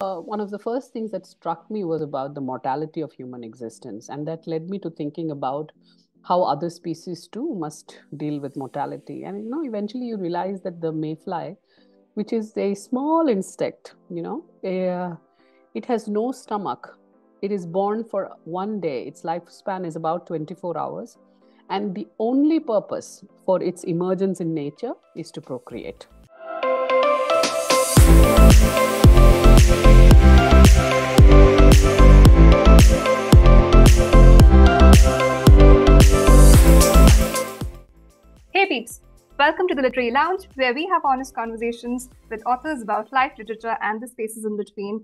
uh, one of the first things that struck me was about the mortality of human existence. And that led me to thinking about how other species too must deal with mortality. And, you know, eventually you realize that the mayfly, which is a small insect, you know, a, uh, it has no stomach. It is born for one day. Its lifespan is about 24 hours. And the only purpose for its emergence in nature is to procreate. Welcome to the Literary Lounge, where we have honest conversations with authors about life, literature, and the spaces in between.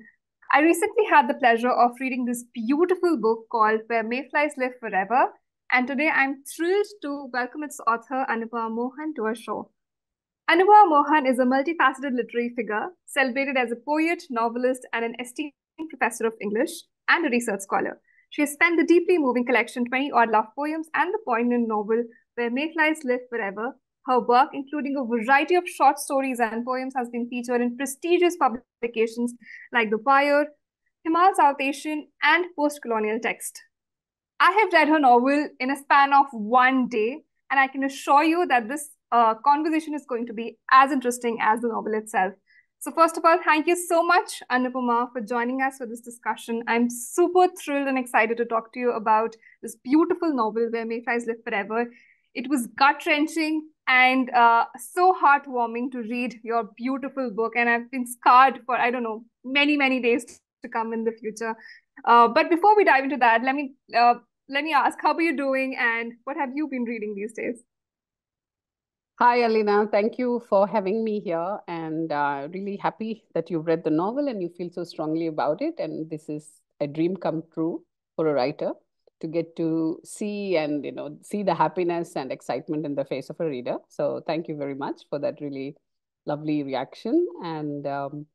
I recently had the pleasure of reading this beautiful book called Where Mayflies Live Forever, and today I'm thrilled to welcome its author, Anupama Mohan, to our show. Anupama Mohan is a multifaceted literary figure, celebrated as a poet, novelist, and an esteemed professor of English and a research scholar. She has spent the deeply moving collection 20 Odd Love Poems and the poignant novel Where Mayflies Live Forever. Her work, including a variety of short stories and poems, has been featured in prestigious publications like The Wire, Himal South Asian, and Postcolonial Text. I have read her novel in a span of one day, and I can assure you that this uh, conversation is going to be as interesting as the novel itself. So first of all, thank you so much, Anupama, for joining us for this discussion. I'm super thrilled and excited to talk to you about this beautiful novel, Where Mayflies Live Forever. It was gut-wrenching and uh, so heartwarming to read your beautiful book. And I've been scarred for, I don't know, many, many days to come in the future. Uh, but before we dive into that, let me uh, let me ask, how are you doing and what have you been reading these days? Hi, Alina. Thank you for having me here. And uh, really happy that you've read the novel and you feel so strongly about it. And this is a dream come true for a writer to get to see and you know see the happiness and excitement in the face of a reader. So thank you very much for that really lovely reaction. And um,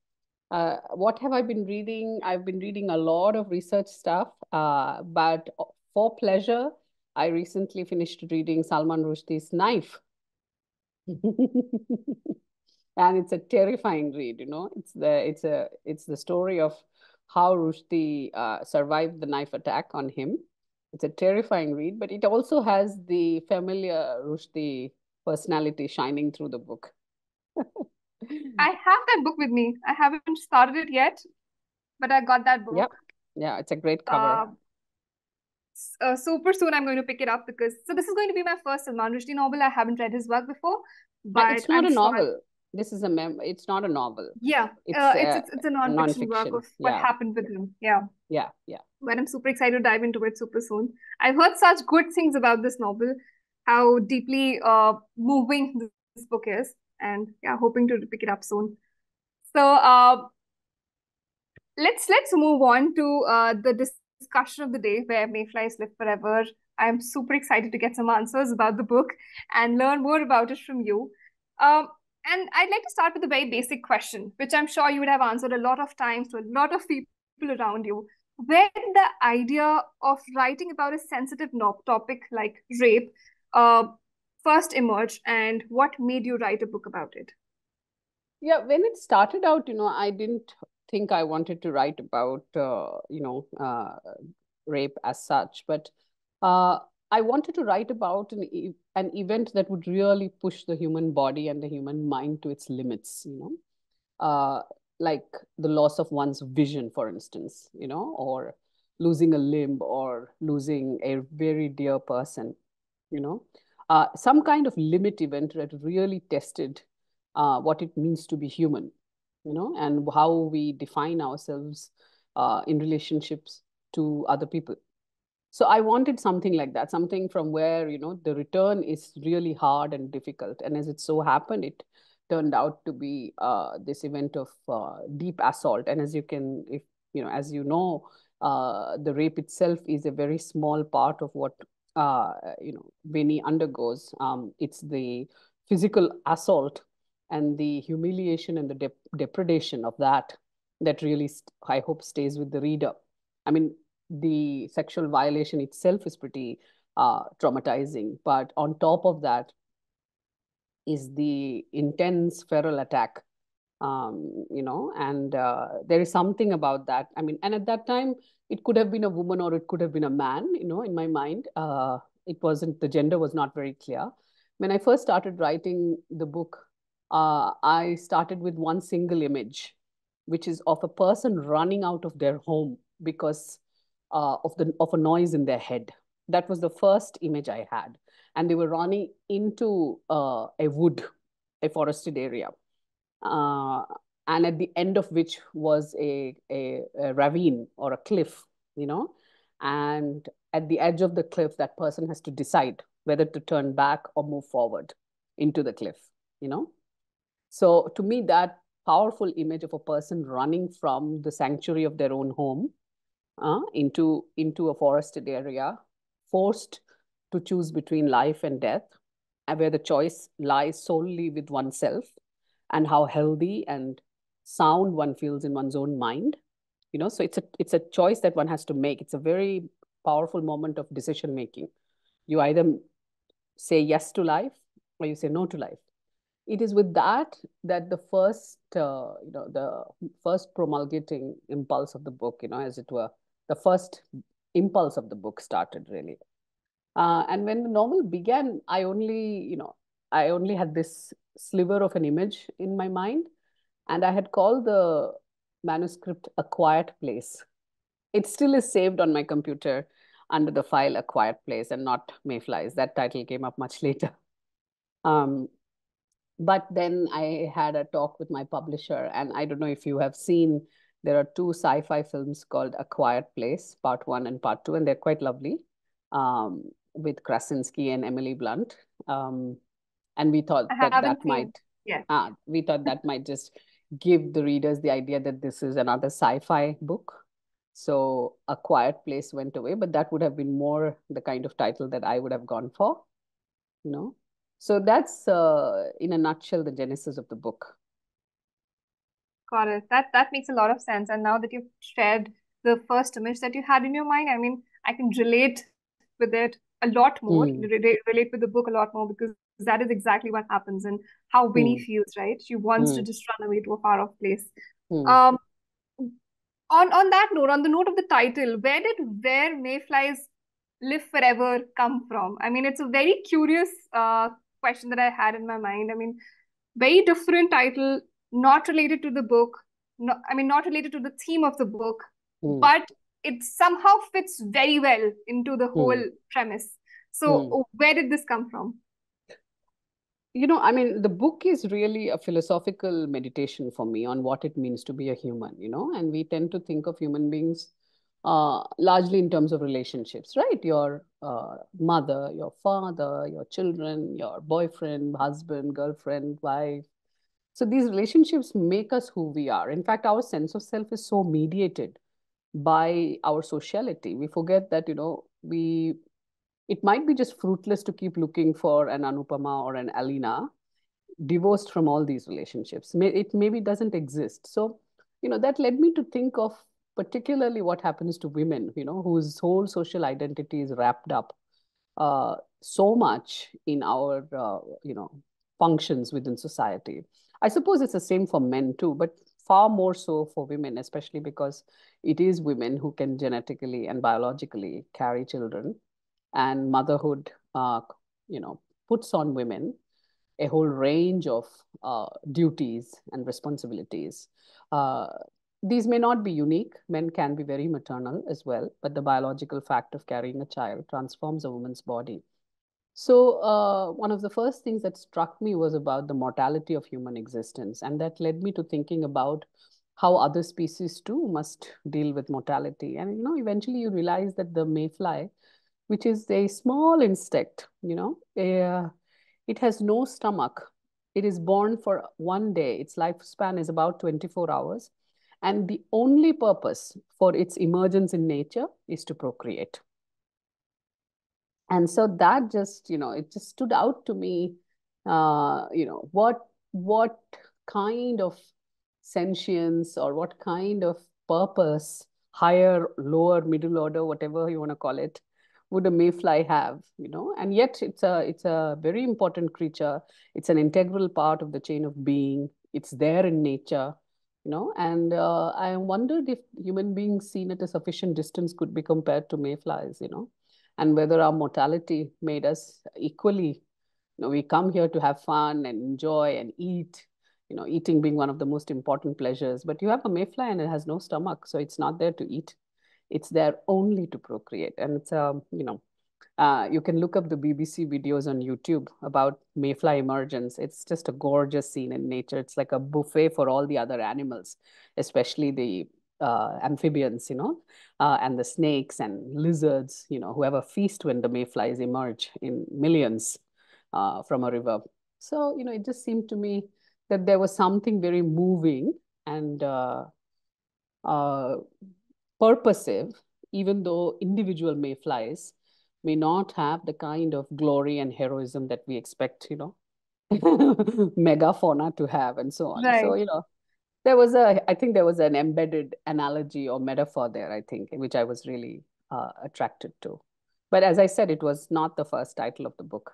uh, what have I been reading? I've been reading a lot of research stuff, uh, but for pleasure, I recently finished reading Salman Rushdie's Knife and it's a terrifying read you know it's the it's a it's the story of how Rushdie uh, survived the knife attack on him it's a terrifying read but it also has the familiar Rushdie personality shining through the book. I have that book with me. I haven't started it yet but i got that book. Yeah yeah it's a great cover. Uh, uh, super soon I'm going to pick it up because so this is going to be my first Salman Rushdie novel. I haven't read his work before, but it's not I'm a novel. This is a mem. It's not a novel. Yeah, it's uh, it's, it's, it's a non-fiction, work of what yeah. happened with him. Yeah. Yeah, yeah. But I'm super excited to dive into it super soon. I've heard such good things about this novel, how deeply uh moving this book is, and yeah, hoping to pick it up soon. So uh, let's let's move on to uh the discussion of the day where mayflies live forever I'm super excited to get some answers about the book and learn more about it from you. Um, and I'd like to start with a very basic question, which I'm sure you would have answered a lot of times to a lot of people around you. Where did the idea of writing about a sensitive topic like rape uh, first emerge, and what made you write a book about it? Yeah, when it started out, you know, I didn't think I wanted to write about, uh, you know, uh, rape as such, but uh, I wanted to write about an, an event that would really push the human body and the human mind to its limits, you know, uh, like the loss of one's vision, for instance, you know, or losing a limb or losing a very dear person, you know, uh, some kind of limit event that really tested uh, what it means to be human, you know, and how we define ourselves uh, in relationships to other people so i wanted something like that something from where you know the return is really hard and difficult. And as it so happened it turned out to be uh, this event of uh, deep assault. And as you can if you know as you know uh, the rape itself is a very small part of what uh, you know Veni undergoes. Um, it's the physical assault and the humiliation and the dep depredation of that that really i hope stays with the reader. I mean the sexual violation itself is pretty uh, traumatizing. But on top of that is the intense feral attack um, you know, and uh, there is something about that. I mean, and at that time, it could have been a woman or it could have been a man, you know, in my mind. Uh, it wasn't, the gender was not very clear. When I first started writing the book, uh, I started with one single image, which is of a person running out of their home because uh, of the of a noise in their head. That was the first image I had, and they were running into uh, a wood, a forested area uh, and at the end of which was a, a, a, ravine or a cliff, you know, and at the edge of the cliff, that person has to decide whether to turn back or move forward into the cliff, you know. So to me, that powerful image of a person running from the sanctuary of their own home uh, into into a forested area, forced to choose between life and death, where the choice lies solely with oneself and how healthy and sound one feels in one's own mind you know? So it's a it's a choice that one has to make. It's a very powerful moment of decision making. You either say yes to life or you say no to life. It is with that that the first uh, you know the first promulgating impulse of the book you know as it were the first impulse of the book started really uh, and when the novel began i only you know i only had this sliver of an image in my mind. And I had called the manuscript A Quiet Place. It still is saved on my computer under the file A Quiet Place and not Mayflies. That title came up much later. Um, but then I had a talk with my publisher, and I don't know if you have seen, there are two sci fi films called A Quiet Place, part one and part two, and they're quite lovely um, with Krasinski and Emily Blunt. Um, and we thought that that seen. might yeah uh, we thought that might just give the readers the idea that this is another sci-fi book so a quiet place went away but that would have been more the kind of title that i would have gone for you know so that's uh, in a nutshell the genesis of the book got it that that makes a lot of sense and now that you've shared the first image that you had in your mind i mean i can relate with it a lot more mm. re- relate with the book a lot more because that is exactly what happens and how Veni mm. feels, right? She wants mm. to hmm. just run away to a far off place. Mm. Um, on on that note, on the note of the title, where did where mayflies live forever come from? I mean, it's a very curious uh, question that I had in my mind. I mean, very different title, not related to the book. No, I mean, not related to the theme of the book, hmm. but it somehow fits very well into the hmm. whole premise. So, where did this come from? you know, I mean, the book is really a philosophical meditation for me on what it means to be a human, you know, and we tend to think of human beings uh, largely in terms of relationships, right? Your uh, mother, your father, your children, your boyfriend, husband, girlfriend, wife. So these relationships make us who we are. In fact, our sense of self is so mediated by our sociality. We forget that, you know, we it might be just fruitless to keep looking for an Anupama or an Alina divorced from all these relationships. It maybe doesn't exist. So, you know, that led me to think of particularly what happens to women, you know, whose whole social identity is wrapped up uh, so much in our, uh, you know, functions within society. I suppose it's the same for men too, but far more so for women, especially because it is women who can genetically and biologically carry children and motherhood, uh, you know, puts on women a whole range of uh, duties and responsibilities. Uh, these may not be unique. Men can be very maternal as well, but the biological fact of carrying a child transforms a woman's body. So uh, one of the first things that struck me was about the mortality of human existence. And that led me to thinking about how other species too must deal with mortality. And, you know, eventually you realize that the mayfly which is a small insect, you know, a, it has no stomach. It is born for one day. Its lifespan is about 24 hours. And the only purpose for its emergence in nature is to procreate. And so that just, you know, it just stood out to me, uh, you know, what, what kind of sentience or what kind of purpose, higher, lower, middle order, whatever you want to call it, would a mayfly have you know? And yet it's a it's a very important creature. It's an integral part of the chain of being. It's there in nature, you know, and uh, I wondered if human beings seen at a sufficient distance could be compared to mayflies, you know, and whether our mortality made us equally, you know, we come here to have fun and enjoy and eat, you know, eating being one of the most important pleasures, but you have a mayfly and it has no stomach, so it's not there to eat. It's there only to procreate. And it's, a, um, you know, uh, you can look up the BBC videos on YouTube about mayfly emergence. It's just a gorgeous scene in nature. It's like a buffet for all the other animals, especially the uh, amphibians, you know, uh, and the snakes and lizards, you know, whoever feast when the mayflies emerge in millions uh, from a river. So, you know, it just seemed to me that there was something very moving and uh, uh, purposive, even though individual mayflies may not have the kind of glory and heroism that we expect, you know, megafauna to have and so on. Right. So, you know, there was a, I think there was an embedded analogy or metaphor there, I think, which I was really uh, attracted to. But as I said, it was not the first title of the book.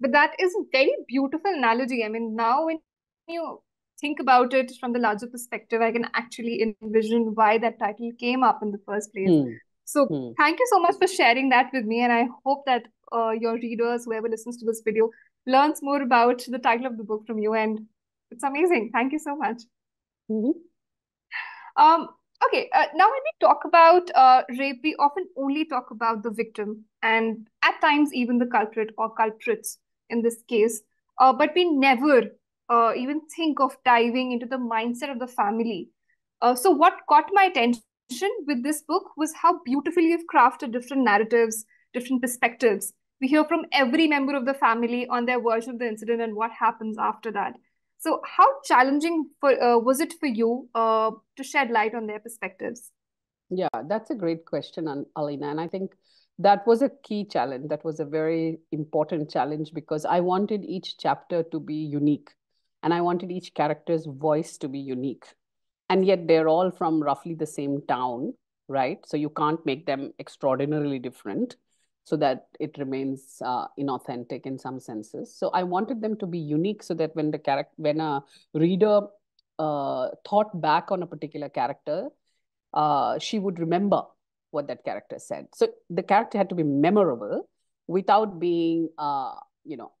But that is a very beautiful analogy. I mean, now when you think about it from the larger perspective, I can actually envision why that title came up in the first place. Hmm. So hmm. thank you so much for sharing that with me. And I hope that uh, your readers, whoever listens to this video, learns more about the title of the book from you. And it's amazing. Thank you so much. Mm-hmm. Um, okay, uh, now when we talk about uh, rape, we often only talk about the victim and at times even the culprit or culprits in this case. Uh, but we never uh, even think of diving into the mindset of the family. Uh, so what caught my attention with this book was how beautifully you've crafted different narratives, different perspectives. We hear from every member of the family on their version of the incident and what happens after that. So, how challenging for uh, was it for you uh, to shed light on their perspectives? Yeah, that's a great question, Alina. And I think that was a key challenge. That was a very important challenge because I wanted each chapter to be unique and I wanted each character's voice to be unique and yet they're all from roughly the same town right so you can't make them extraordinarily different so that it remains uh, inauthentic in some senses. So i wanted them to be unique so that when the character when a reader uh, thought back on a particular character uh, she would remember what that character said. So the character had to be memorable without being uh, you know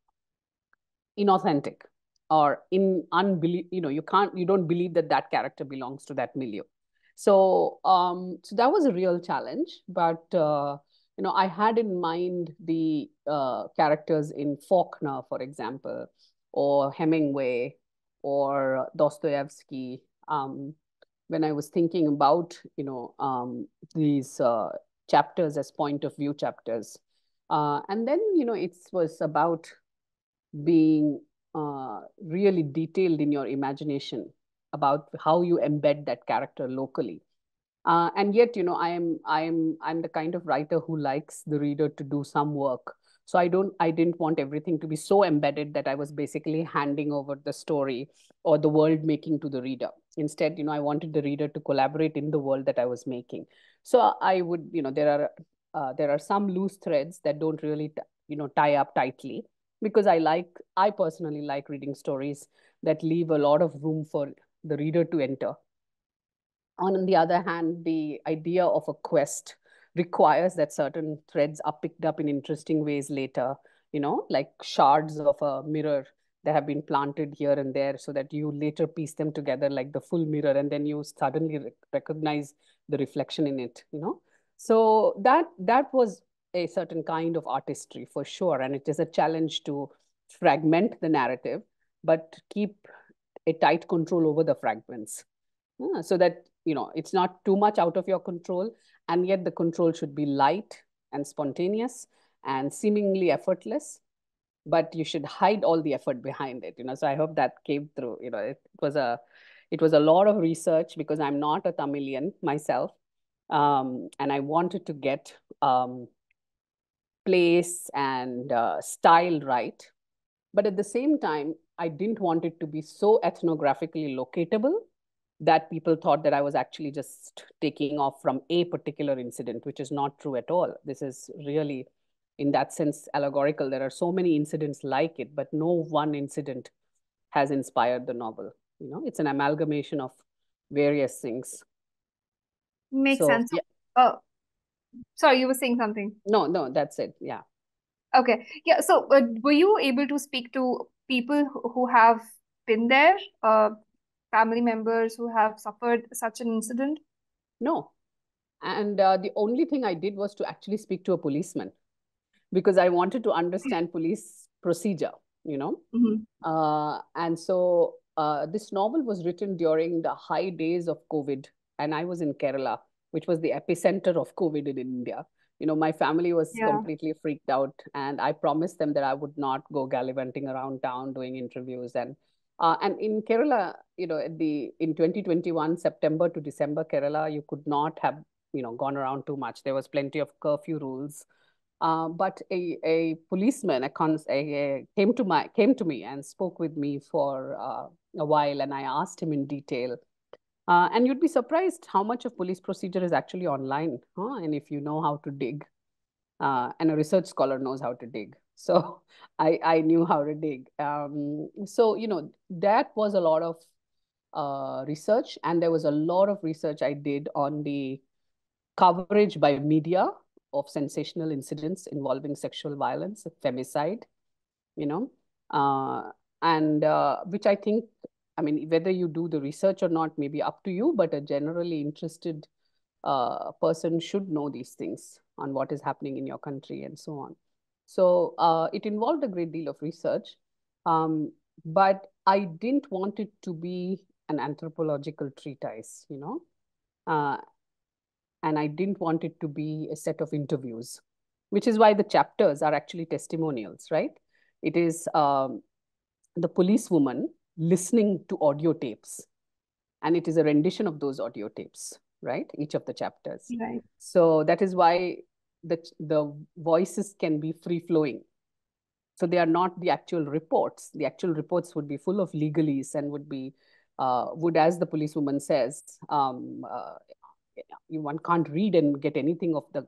inauthentic or in unbelief you know you can't you don't believe that that character belongs to that milieu. So um so that was a real challenge but uh, you know i had in mind the uh, characters in faulkner for example or hemingway or dostoevsky um, when i was thinking about you know um, these uh, chapters as point of view chapters uh, and then you know it was about being uh, really detailed in your imagination about how you embed that character locally. Uh, and yet, you know, I am I am I'm the kind of writer who likes the reader to do some work. So I don't I didn't want everything to be so embedded that I was basically handing over the story or the world making to the reader. Instead, you know, I wanted the reader to collaborate in the world that I was making. So I would, you know, there are uh, there are some loose threads that don't really, you know, tie up tightly because I like, I personally like reading stories that leave a lot of room for the reader to enter. On the other hand, the idea of a quest requires that certain threads are picked up in interesting ways later, you know, like shards of a mirror that have been planted here and there so that you later piece them together like the full mirror and then you suddenly recognize the reflection in it, you know. So that that was a certain kind of artistry for sure. And it is a challenge to fragment the narrative, but keep a tight control over the fragments yeah, so that, you know, it's not too much out of your control. And yet the control should be light and spontaneous and seemingly effortless but you should hide all the effort behind it you know so i hope that came through you know it, was a it was a lot of research because i'm not a tamilian myself um, and i wanted to get um, place and uh, style right. But at the same time, I didn't want it to be so ethnographically locatable that people thought that I was actually just taking off from a particular incident, which is not true at all. This is really, in that sense, allegorical. There are so many incidents like it, but no one incident has inspired the novel. You know, it's an amalgamation of various things. Makes so, sense. Yeah. Uh, sorry, you were saying something. No, no, that's it. Yeah. Okay. Yeah. So, uh, were you able to speak to people who have been there, uh, family members who have suffered such an incident? No. And uh, the only thing I did was to actually speak to a policeman because I wanted to understand police procedure, you know. Mm-hmm. Uh, and so uh, this novel was written during the high days of COVID, and I was in Kerala, which was the epicenter of COVID in India. You know, my family was yeah. completely freaked out, and I promised them that I would not go gallivanting around town doing interviews. And uh, and in Kerala, you know, the in 2021 September to December, Kerala, you could not have you know gone around too much. There was plenty of curfew rules. Uh, but a, a policeman a cons- a, a came to my came to me and spoke with me for uh, a while, and I asked him in detail. Uh, and you'd be surprised how much of police procedure is actually online, huh? and if you know how to dig, uh, and a research scholar knows how to dig. So I I knew how to dig. Um, so you know that was a lot of uh, research, and there was a lot of research I did on the coverage by media of sensational incidents involving sexual violence, femicide, you know, uh, and uh, which I think, I mean, whether you do the research or not maybe up to you, but a generally interested uh, person should know these things on what is happening in your country and so on. So uh, it involved a great deal of research, um, but I didn't want it to be an anthropological treatise, you know. Uh, and I didn't want it to be a set of interviews, which is why the chapters are actually testimonials, right? It is um, the policewoman listening to audio tapes, and it is a rendition of those audio tapes, right? Each of the chapters. Right. So that is why the the voices can be free flowing. So they are not the actual reports. The actual reports would be full of legalese and would be uh, would, as the policewoman says, um, uh, one can't read and get anything of the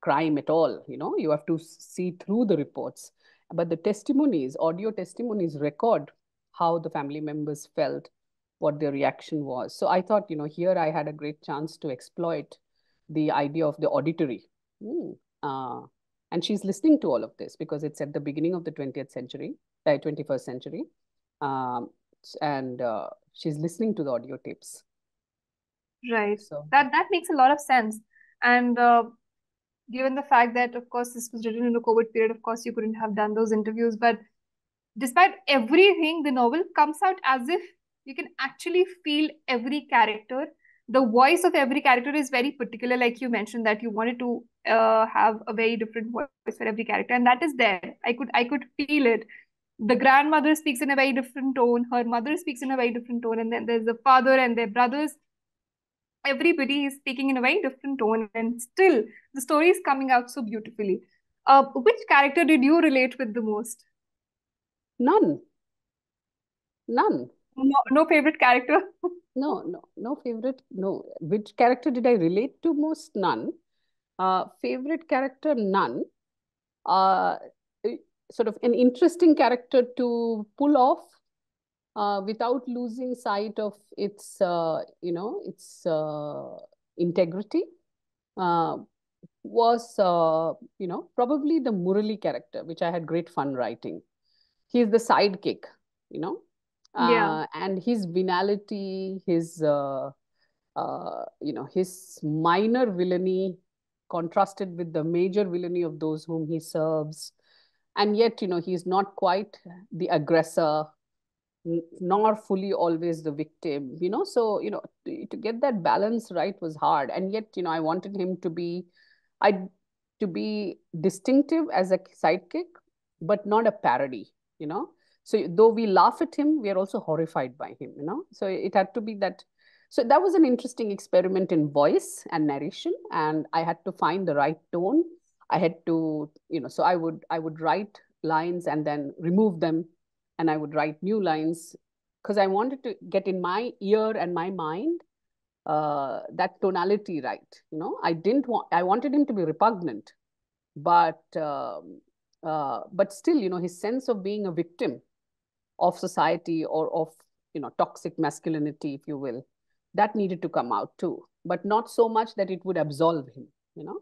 crime at all. You know, you have to see through the reports. But the testimonies, audio testimonies, record how the family members felt, what their reaction was. So I thought, you know, here I had a great chance to exploit the idea of the auditory. Mm. Uh, and she's listening to all of this because it's at the beginning of the 20th century, uh, 21st century. Um, and uh, she's listening to the audio tapes. Right. So that that makes a lot of sense. And uh, given the fact that, of course, this was written in the COVID period, of course, you couldn't have done those interviews. But despite everything, the novel comes out as if you can actually feel every character. The voice of every character is very particular, like you mentioned that you wanted to uh, have a very different voice for every character, and that is there. I could I could feel it. The grandmother speaks in a very different tone. Her mother speaks in a very different tone, and then there's the father and their brothers. Everybody is speaking in a very different tone and still the story is coming out so beautifully. Uh, which character did you relate with the most? None. None. No, no favorite character? No no no favorite no. Which character did i relate to most? None uh, favorite character none uh, sort of an interesting character to pull off uh, without losing sight of its, uh, you know, its uh, integrity uh, was, uh, you know, probably the Murali character, which I had great fun writing. He is the sidekick, you know, yeah. and his venality, his, you know, his minor villainy contrasted with the major villainy of those whom he serves. And yet, you know, he's not quite the aggressor nor fully always the victim you know? So you know to, to, get that balance right was hard. And yet you know i wanted him to be i to be distinctive as a sidekick but not a parody you know? So though we laugh at him we are also horrified by him you know? So it had to be that so that was an interesting experiment in voice and narration and i had to find the right tone i had to you know so i would i would write lines and then remove them and I would write new lines because I wanted to get in my ear and my mind uh, that tonality right. You know, I didn't want, I wanted him to be repugnant, but, um, uh, but still, you know, his sense of being a victim of society or of you know toxic masculinity if you will that needed to come out too but not so much that it would absolve him you know?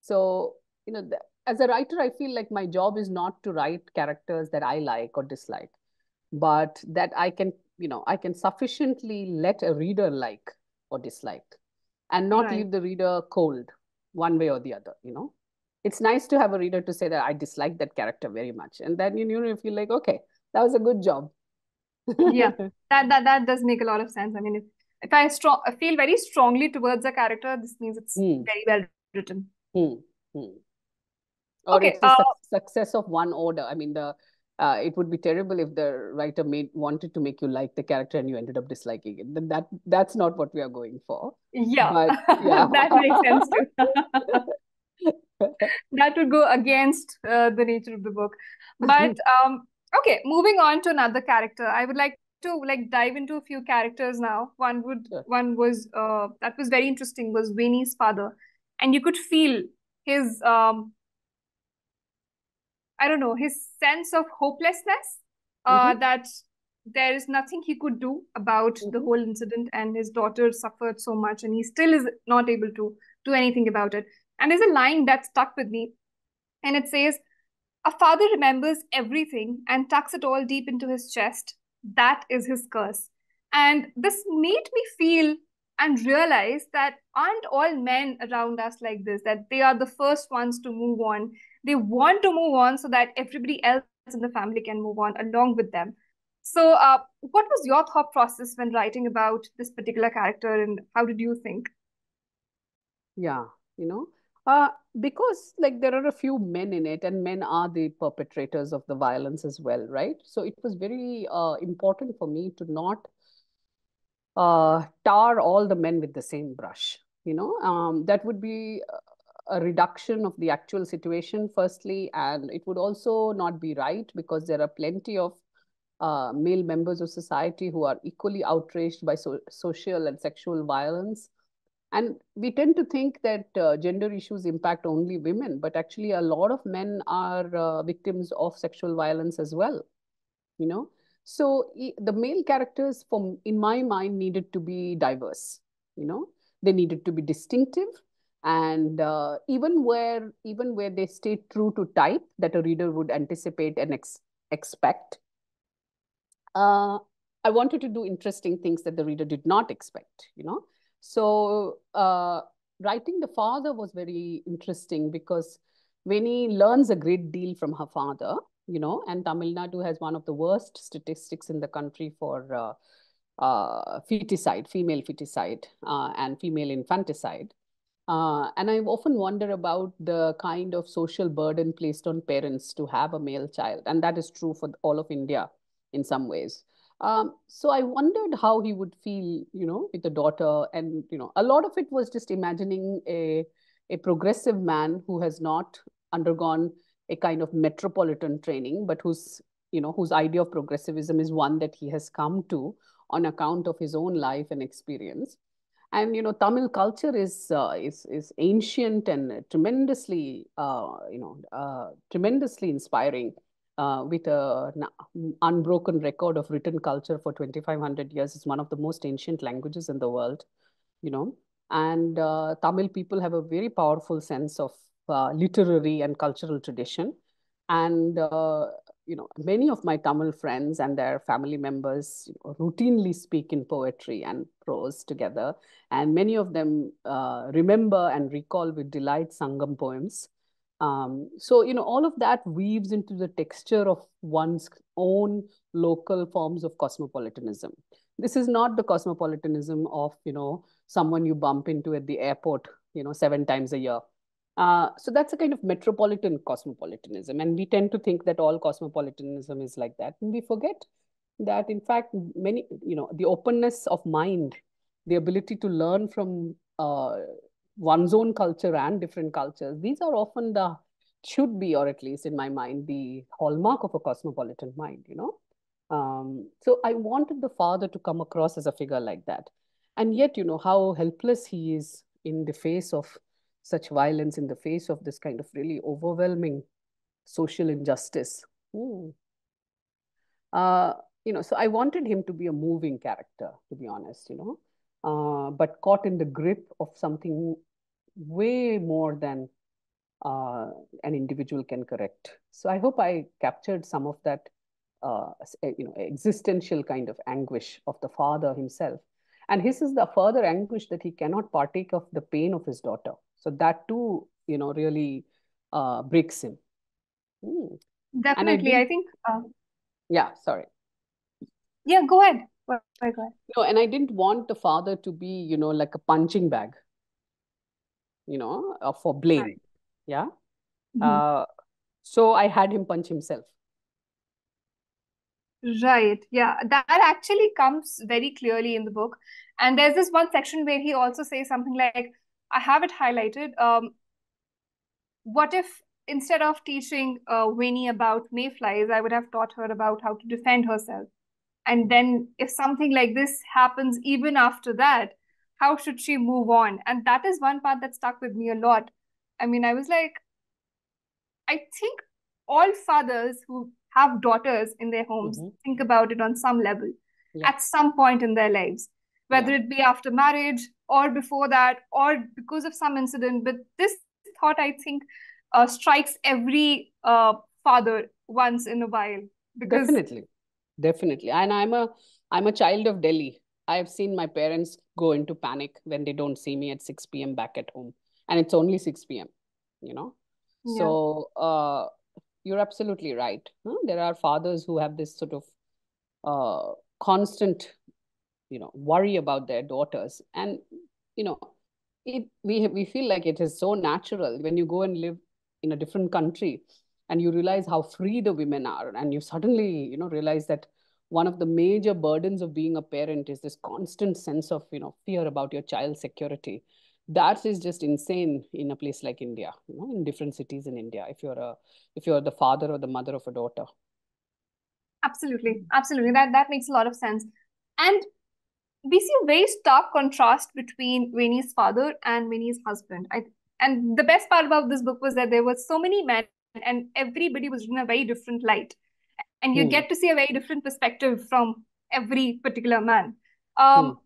So you know as a writer i feel like my job is not to write characters that i like or dislike but that i can you know i can sufficiently let a reader like or dislike and not right. leave the reader cold one way or the other you know? It's nice to have a reader to say that i dislike that character very much and then you know you feel like okay that was a good job. Yeah. That that that does make a lot of sense. I mean if, if i strong I feel very strongly towards a character this means it's hmm. very well written hmm. Hmm. or okay, it's the uh, success of one order i mean the uh, it would be terrible if the writer made wanted to make you like the character and you ended up disliking it. Then that that's not what we are going for. Yeah, but, yeah. that makes sense too. that would go against uh, the nature of the book. But um, okay, moving on to another character, I would like to like dive into a few characters now. One would yeah. one was uh, that was very interesting was Veni's father, and you could feel his um I don't know, his sense of hopelessness, uh, mm-hmm. that there is nothing he could do about mm-hmm. the whole incident, and his daughter suffered so much, and he still is not able to do anything about it. And there's a line that stuck with me, and it says, A father remembers everything and tucks it all deep into his chest. That is his curse. And this made me feel and realize that aren't all men around us like this, that they are the first ones to move on. They want to move on so that everybody else in the family can move on along with them. So uh, what was your thought process when writing about this particular character and how did you think? Yeah you know uh, because like there are a few men in it and men are the perpetrators of the violence as well right so it was very uh, important for me to not uh, tar all the men with the same brush you know um, that would be a reduction of the actual situation, firstly, and it would also not be right because there are plenty of uh, male members of society who are equally outraged by so social and sexual violence. And we tend to think that uh, gender issues impact only women, but actually a lot of men are uh, victims of sexual violence as well, you know? So the male characters, from in my mind, needed to be diverse, you know? They needed to be distinctive and uh, even where even where they stay true to type that a reader would anticipate and ex expect uh, i wanted to do interesting things that the reader did not expect you know so uh, writing the father was very interesting because Veni learns a great deal from her father you know and tamil nadu has one of the worst statistics in the country for uh, uh, feticide female feticide uh, and female infanticide uh, and I often wonder about the kind of social burden placed on parents to have a male child. And that is true for all of India in some ways. Um, so I wondered how he would feel, you know, with a daughter. And, you know, a lot of it was just imagining a, a progressive man who has not undergone a kind of metropolitan training, but whose, you know, whose idea of progressivism is one that he has come to on account of his own life and experience and you know tamil culture is uh, is is ancient and tremendously uh, you know uh, tremendously inspiring uh, with an unbroken record of written culture for 2500 years it's one of the most ancient languages in the world you know and uh, tamil people have a very powerful sense of uh, literary and cultural tradition and you know, many of my Tamil friends and their family members you know, routinely speak in poetry and prose together. And many of them uh, remember and recall with delight Sangam poems. Um, so, you know, all of that weaves into the texture of one's own local forms of cosmopolitanism. This is not the cosmopolitanism of, you know, someone you bump into at the airport, you know, seven times a year. Uh, so that's a kind of metropolitan cosmopolitanism. And we tend to think that all cosmopolitanism is like that. And we forget that, in fact, many, you know, the openness of mind, the ability to learn from uh, one's own culture and different cultures, these are often the, should be, or at least in my mind, the hallmark of a cosmopolitan mind, you know. Um, so I wanted the father to come across as a figure like that. And yet, you know, how helpless he is in the face of such violence in the face of this kind of really overwhelming social injustice. Uh, you know, so I wanted him to be a moving character, to be honest, you know, uh, but caught in the grip of something way more than uh, an individual can correct. So I hope I captured some of that, uh, you know, existential kind of anguish of the father himself. And his is the further anguish that he cannot partake of the pain of his daughter. So that too, you know, really uh, breaks him. Mm. Definitely, I, I, think. Uh, yeah, sorry. Yeah, go ahead. No, and I didn't want the father to be, you know, like a punching bag, you know, uh, for blame. Right. Yeah. Mm-hmm. Uh, so I had him punch himself. Right. Yeah. That actually comes very clearly in the book. And there's this one section where he also says something like, I have it highlighted. Um, what if instead of teaching uh, Veni about mayflies, I would have taught her about how to defend herself? And then if something like this happens even after that, how should she move on? And that is one part that stuck with me a lot. I mean, I was like, I think all fathers who have daughters in their homes mm-hmm. think about it on some level yeah. at some point in their lives, whether yeah. it be after marriage or before that or because of some incident. But this thought, I think, uh, strikes every uh, father once in a while. Because definitely, definitely, and I'm a I'm a child of Delhi. I have seen my parents go into panic when they don't see me at 6 p.m. back at home, and it's only 6 p.m. You know, yeah. so uh, you're absolutely right. Huh? There are fathers who have this sort of uh, constant, you know, worry about their daughters, and you know, it we we feel like it is so natural when you go and live in a different country and you realize how free the women are and you suddenly you know realize that one of the major burdens of being a parent is this constant sense of you know fear about your child's security. That is just insane in a place like india you know in different cities in india if you're a if you're the father or the mother of a daughter. Absolutely. Absolutely. That that makes a lot of sense. And we see a very stark contrast between Veni's father and Veni's husband. I, and the best part about this book was that there were so many men and everybody was in a very different light. And you mm. get to see a very different perspective from every particular man. Um, mm.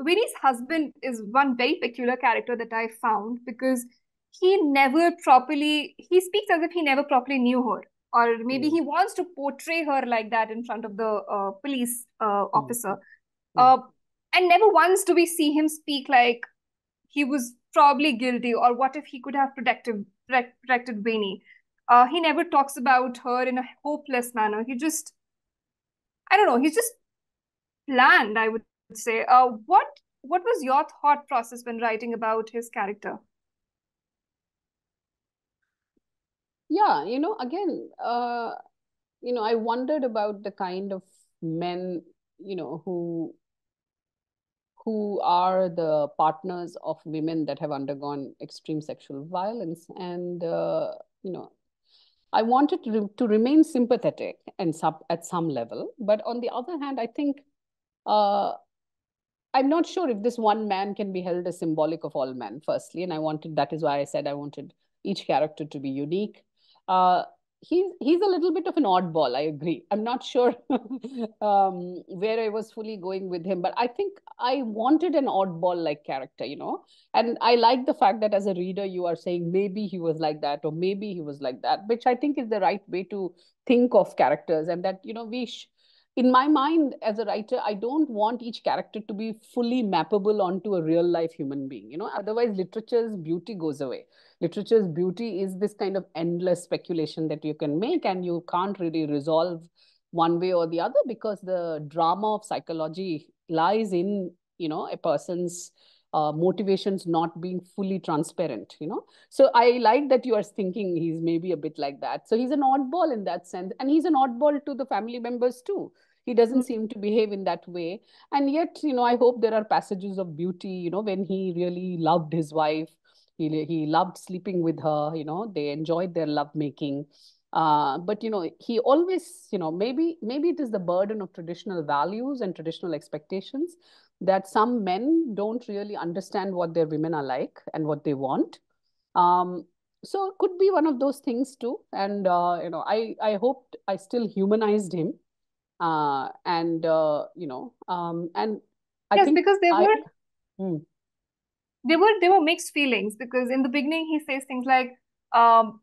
Veni's husband is one very peculiar character that I found because he never properly, he speaks as if he never properly knew her. Or maybe mm. he wants to portray her like that in front of the uh, police uh, hmm. officer. Hmm. Uh, and never once do we see him speak like he was probably guilty or what if he could have protected protected Veni. Uh, he never talks about her in a hopeless manner. He just, I don't know, he's just bland, I would say. Uh, what what was your thought process when writing about his character? Yeah, you know, again, uh, you know, I wondered about the kind of men, you know, who who are the partners of women that have undergone extreme sexual violence. And, uh, you know, I wanted to, re to remain sympathetic and sub at some level. But on the other hand, I think uh, I'm not sure if this one man can be held as symbolic of all men, firstly. And I wanted, that is why I said I wanted each character to be unique. Uh, he's he's a little bit of an oddball i agree. I'm not sure um, where i was fully going with him but i think i wanted an oddball like character you know? And i like the fact that as a reader you are saying maybe he was like that or maybe he was like that which i think is the right way to think of characters and that you know we in my mind as a writer i don't want each character to be fully mappable onto a real life human being you know? Otherwise literature's beauty goes away literature's beauty is this kind of endless speculation that you can make and you can't really resolve one way or the other because the drama of psychology lies in you know a person's uh, motivations not being fully transparent you know? So i like that you are thinking he's maybe a bit like that. So he's an oddball in that sense and he's an oddball to the family members too. He doesn't mm-hmm. seem to behave in that way. And yet you know i hope there are passages of beauty you know when he really loved his wife he, he loved sleeping with her you know they enjoyed their love making uh, but you know he always you know maybe maybe it is the burden of traditional values and traditional expectations that some men don't really understand what their women are like and what they want. Um, so it could be one of those things too. And uh, you know i i hoped i still humanized him. Uh, and uh, you know, um, and I yes, think because they I, were hmm. They were they were mixed feelings because in the beginning he says things like, um,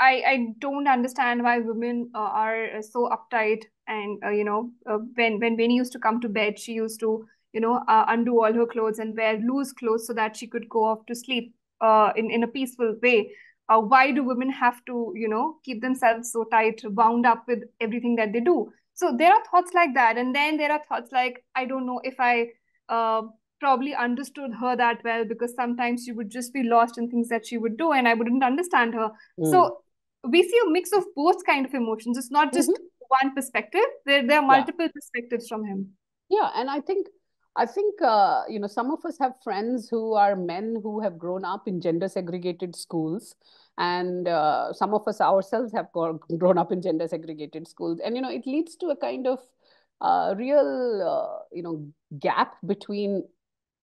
I I don't understand why women uh, are so uptight and uh, you know uh, when when Veni used to come to bed she used to you know uh, undo all her clothes and wear loose clothes so that she could go off to sleep uh, in in a peaceful way. Uh, why do women have to you know keep themselves so tight bound up with everything that they do? So there are thoughts like that. And then there are thoughts like i don't know if i uh, probably understood her that well because sometimes she would just be lost in things that she would do and i wouldn't understand her mm. so we see a mix of both kind of emotions it's not just mm-hmm. one perspective there, there are multiple yeah. perspectives from him yeah and i think I think uh, you know some of us have friends who are men who have grown up in gender segregated schools, and uh, some of us ourselves have grown up in gender segregated schools, and you know it leads to a kind of uh, real uh, you know gap between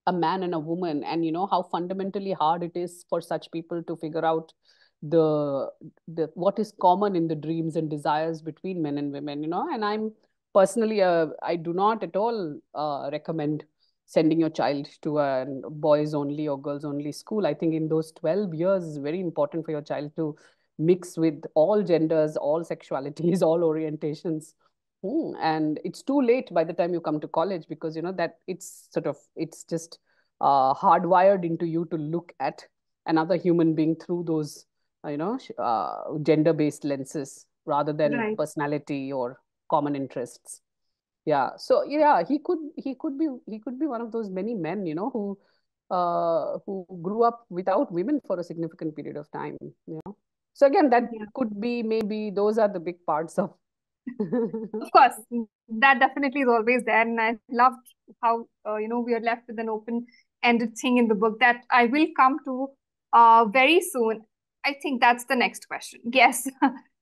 a man and a woman, and you know how fundamentally hard it is for such people to figure out the the what is common in the dreams and desires between men and women. You know, and I'm personally, uh, I do not at all uh, recommend sending your child to a boys only or girls only school. I think in those 12 years is very important for your child to mix with all genders, all sexualities, all orientations. Hmm. And it's too late by the time you come to college because, you know, that it's sort of, it's just uh, hardwired into you to look at another human being through those, you know, uh, gender-based lenses rather than right. personality or common interests yeah so yeah he could he could be he could be one of those many men you know who uh who grew up without women for a significant period of time you know so again that yeah. could be maybe those are the big parts of of course that definitely is always there and i loved how uh, you know we are left with an open ended thing in the book that i will come to uh very soon i think that's the next question yes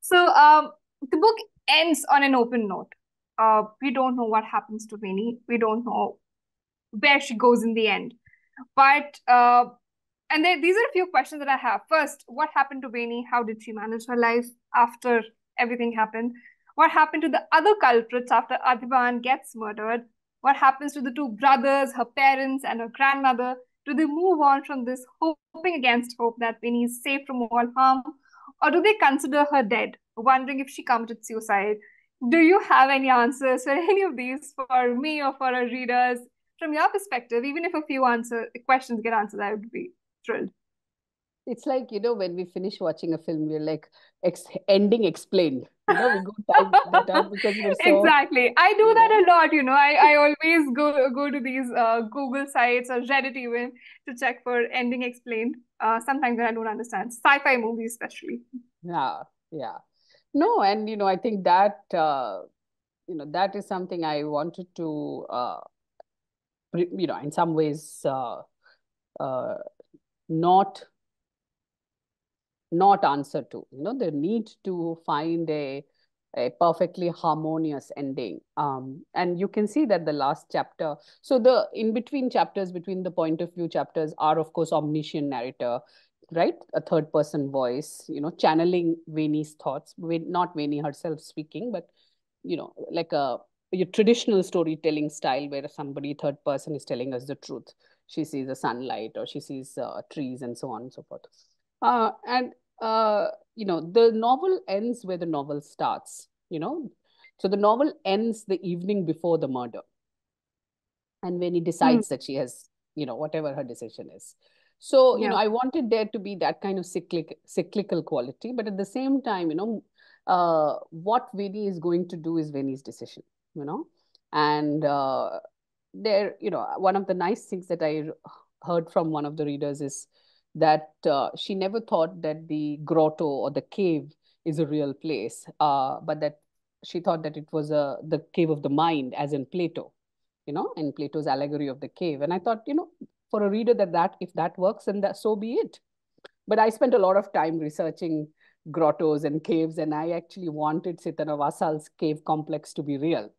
so um the book ends on an open note. Uh, we don't know what happens to Veni. We don't know where she goes in the end. But uh, and there, these are a few questions that I have. First, what happened to Veni? How did she manage her life after everything happened? What happened to the other culprits after Adhiban gets murdered? What happens to the two brothers, her parents, and her grandmother? Do they move on from this, hoping against hope that Veni is safe from all harm? Or do they consider her dead, wondering if she committed suicide? Do you have any answers for any of these for me or for our readers? From your perspective, even if a few answer questions get answered, I would be thrilled. It's like, you know, when we finish watching a film, we're like, ex ending explained. You know, we go time, time because we're so, exactly. I do that a lot. You know, I, I always go go to these uh, Google sites or Reddit even to check for ending explained. Uh, sometimes when I don't understand sci-fi movies, especially. Yeah, yeah. No, and you know, I think that uh, you know that is something I wanted to uh, you know in some ways uh, uh, not not answer to. You know, the need to find a a perfectly harmonious ending. Um, and you can see that the last chapter, so the in between chapters, between the point of view chapters are of course omniscient narrator, right? A third person voice, you know, channeling Veni's thoughts, not Veni herself speaking, but you know, like a your traditional storytelling style where somebody third person is telling us the truth. She sees the sunlight or she sees uh, trees and so on and so forth. Uh, and uh, you know, the novel ends where the novel starts, you know. So the novel ends the evening before the murder. And when he decides mm. that she has, you know, whatever her decision is. So, you yeah. know, I wanted there to be that kind of cyclic, cyclical quality, but at the same time, you know, uh, what Veni is going to do is Veni's decision, you know, and uh, there, you know, one of the nice things that I heard from one of the readers is that uh, she never thought that the grotto or the cave is a real place, uh, but that she thought that it was a the cave of the mind, as in Plato, you know, in Plato's allegory of the cave. And I thought, you know, for a reader that that if that works, then that so be it. But I spent a lot of time researching grottos and caves, and I actually wanted Sittanavasal's cave complex to be real.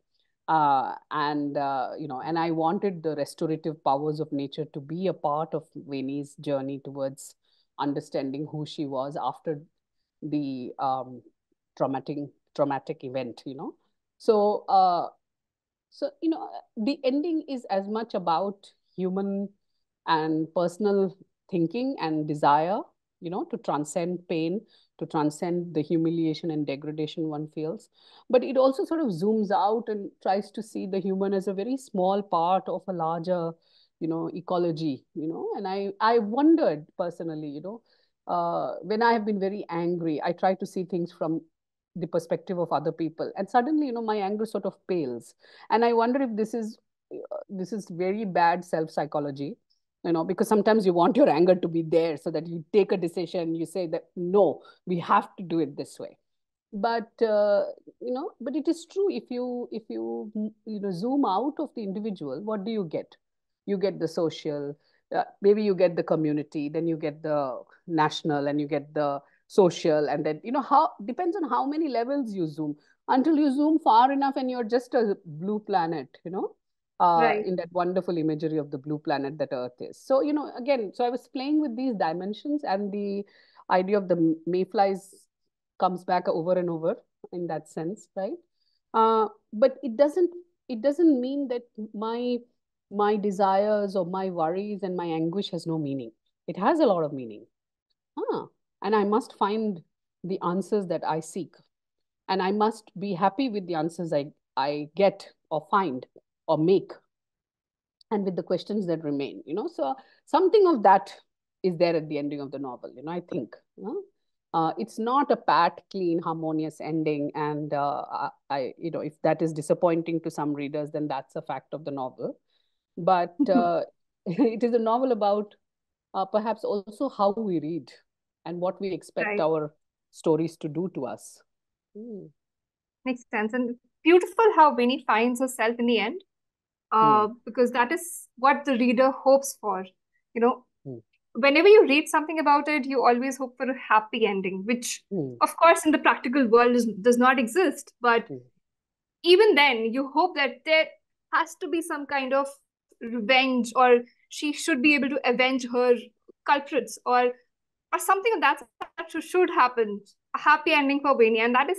Uh, and uh, you know, and I wanted the restorative powers of nature to be a part of Veni's journey towards understanding who she was after the um, traumatic traumatic event. You know, So, uh, so you know, the ending is as much about human and personal thinking and desire, you know, to transcend pain, to transcend the humiliation and degradation one feels. But it also sort of zooms out and tries to see the human as a very small part of a larger, you know, ecology, you know. And I, I wondered personally, you know, uh, when I have been very angry, I try to see things from the perspective of other people. And suddenly, you know, my anger sort of pales. And I wonder if this is uh, this is very bad self psychology you know because sometimes you want your anger to be there so that you take a decision you say that no we have to do it this way. But uh, you know but it is true if you if you you know zoom out of the individual what do you get? You get the social uh, maybe you get the community then you get the national and you get the social and then you know how depends on how many levels you zoom. Until you zoom far enough and you're just a blue planet you know uh, right. in that wonderful imagery of the blue planet that Earth is. So, you know, again, so I was playing with these dimensions and the idea of the mayflies comes back over and over in that sense, right? Uh, but it doesn't it doesn't mean that my my desires or my worries and my anguish has no meaning. It has a lot of meaning. Huh. And I must find the answers that I seek. And I must be happy with the answers I, I get or find or make and with the questions that remain you know so something of that is there at the ending of the novel you know i think you know? uh, it's not a pat clean harmonious ending and uh, i you know if that is disappointing to some readers then that's a fact of the novel but uh, it is a novel about uh, perhaps also how we read and what we expect right. our stories to do to us mm. makes sense and beautiful how Veni finds herself in the end uh, mm. because that is what the reader hopes for. You know, mm. whenever you read something about it, you always hope for a happy ending, which, mm. of course, in the practical world is, does not exist. But hmm. even then, you hope that there has to be some kind of revenge, or she should be able to avenge her culprits, or or something of that that should happen. A happy ending for Veni, and that is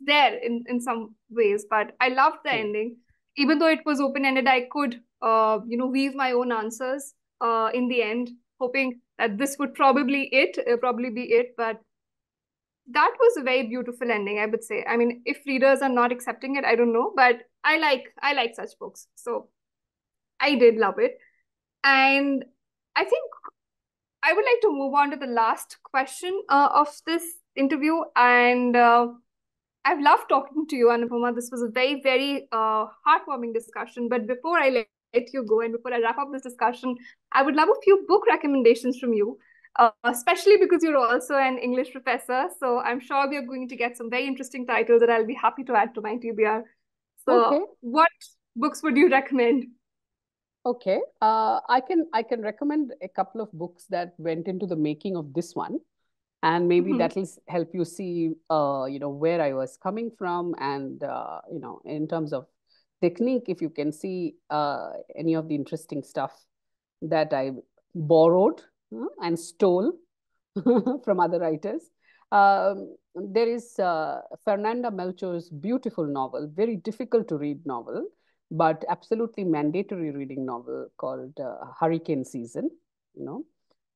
there in in some ways. But I loved the hmm. ending even though it was open ended, I could, uh, you know, weave my own answers uh, in the end, hoping that this would probably it, uh, probably be it. But that was a very beautiful ending, I would say. I mean, if readers are not accepting it, I don't know, but I like I like such books, so I did love it, and I think I would like to move on to the last question uh, of this interview, and uh, I've loved talking to you, Anupama. This was a very, very uh, heartwarming discussion. But before I let you go and before I wrap up this discussion, I would love a few book recommendations from you, uh, especially because you're also an English professor. So I'm sure we are going to get some very interesting titles that I'll be happy to add to my TBR. So, okay. what books would you recommend? Okay, uh, I can I can recommend a couple of books that went into the making of this one and maybe mm-hmm. that will help you see uh, you know where i was coming from and uh, you know in terms of technique if you can see uh, any of the interesting stuff that i borrowed uh, and stole from other writers um, there is uh, fernanda melchor's beautiful novel very difficult to read novel but absolutely mandatory reading novel called uh, hurricane season you know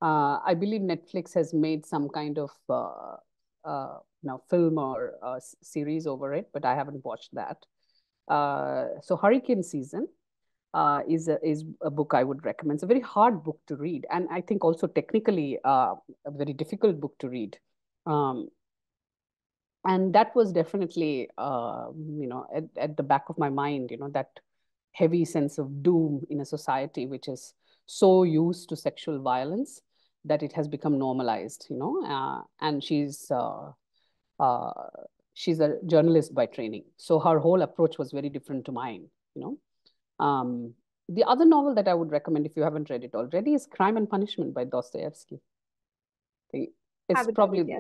uh, I believe Netflix has made some kind of uh, uh, know, film or uh, series over it, but I haven't watched that. Uh, so Hurricane Season uh, is a, is a book I would recommend. It's a very hard book to read, and I think also technically a very difficult book to read. Um, and that was definitely, you know, at, at the back of my mind, you know, that heavy sense of doom in a society which is so used to sexual violence that it has become normalized, you know, uh, and she's uh, uh, she's a journalist by training. So her whole approach was very different to mine, you know. Um, the other novel that I would recommend if you haven't read it already is Crime and Punishment by Dostoevsky. It's probably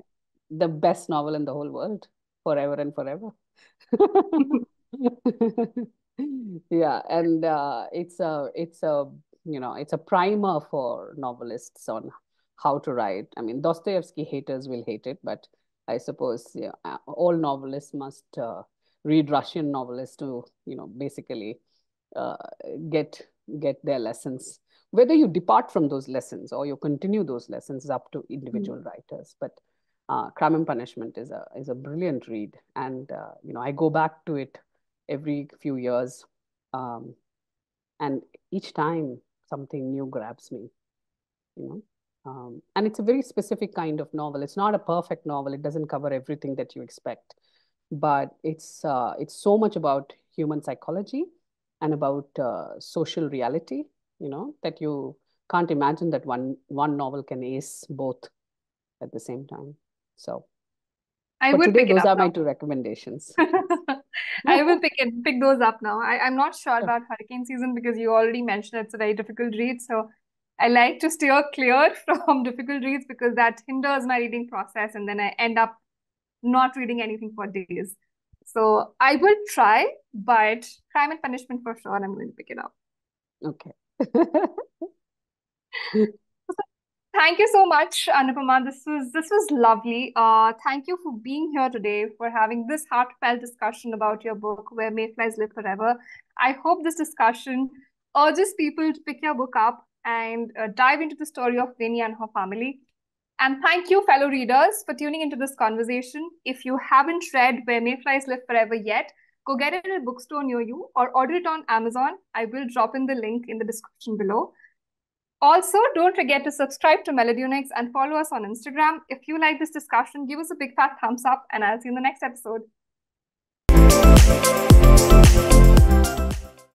the best novel in the whole world, forever and forever. yeah, and uh, it's a it's a you know it's a primer for novelists on how to write. I mean, Dostoevsky haters will hate it, but I suppose uh, all novelists must uh, read Russian novelists to, you know, basically uh, get get their lessons. Whether you depart from those lessons or you continue those lessons is up to individual mm-hmm. writers. But uh, Crime and Punishment is a is a brilliant read, and uh, you know I go back to it every few years, um, and each time something new grabs me. You know, um, and it's a very specific kind of novel. It's not a perfect novel. It doesn't cover everything that you expect, but it's uh, it's so much about human psychology and about uh, social reality. You know that you can't imagine that one one novel can ace both at the same time. So I would today, those are now. my two recommendations. I will pick it, pick those up now. I, I'm not sure about hurricane season because you already mentioned it's a very difficult read. So I like to steer clear from difficult reads because that hinders my reading process and then I end up not reading anything for days. So I will try, but crime and punishment for sure, I'm going to pick it up. Okay. thank you so much, Anupama. This was this was lovely. Uh, thank you for being here today, for having this heartfelt discussion about your book, Where Mayflies Live Forever. I hope this discussion urges people to pick your book up and uh, dive into the story of Veni and her family. And thank you, fellow readers, for tuning into this conversation. If you haven't read Where Mayflies Live Forever yet, go get it at a bookstore near you or order it on Amazon. I will drop in the link in the description below. Also, don't forget to subscribe to Meladunix and follow us on Instagram. If you like this discussion, give us a big fat thumbs up, and I'll see you in the next episode.